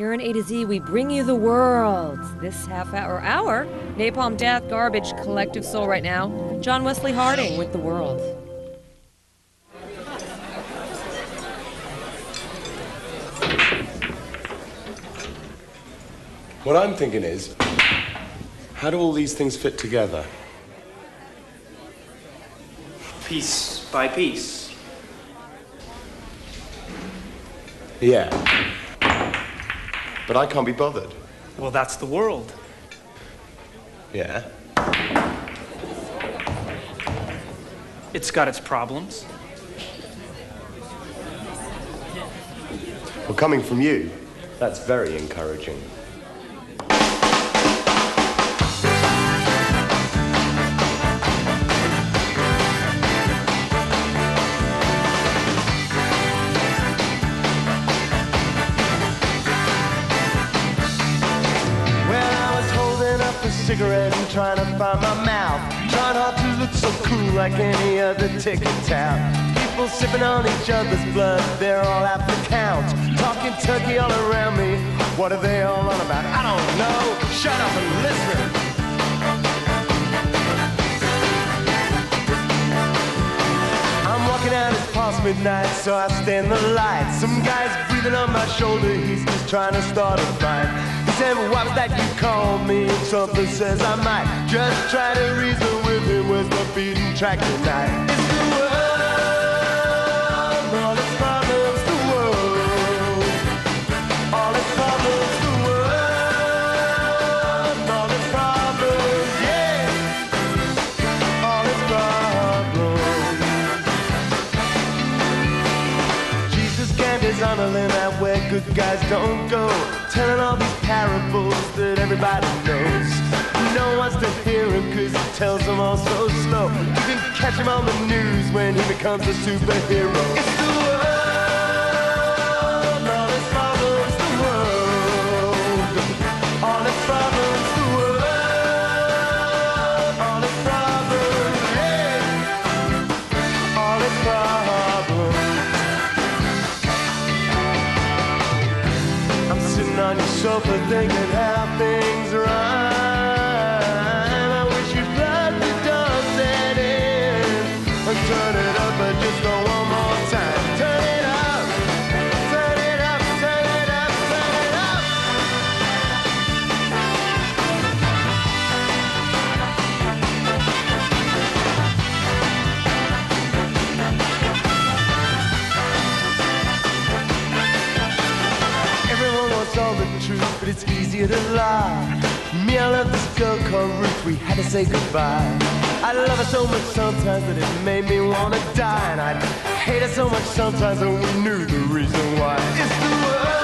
Here in A to Z, we bring you the world. This half hour, hour, Napalm Death, Garbage, Collective Soul right now. John Wesley Harding with the world. What I'm thinking is, how do all these things fit together? Piece by piece. Yeah. But I can't be bothered. Well, that's the world. Yeah. It's got its problems. Well, coming from you, that's very encouraging. Cigarette and trying to find my mouth. Trying hard to look so cool like any other ticket tout. People sipping on each other's blood, they're all out for count. Talking turkey all around me, what are they all on about? I don't know. Shut up and listen. Past midnight, so I stand the light. Some guy's breathing on my shoulder, he's just trying to start a fight. He said, What's that you called me? Something says I might just try to reason with him. Where's the beating track tonight? It's the world, land out where good guys don't go. Telling all these parables that everybody knows. No one's to hear him cause he tells them all so slow. You can catch him on the news when he becomes a superhero. On your sofa thinking how things run. All the truth, but it's easier to lie. Me, I love this girl called Ruth. We had to say goodbye. I love her so much sometimes that it made me wanna die, and I hate her so much sometimes that we knew the reason why. It's the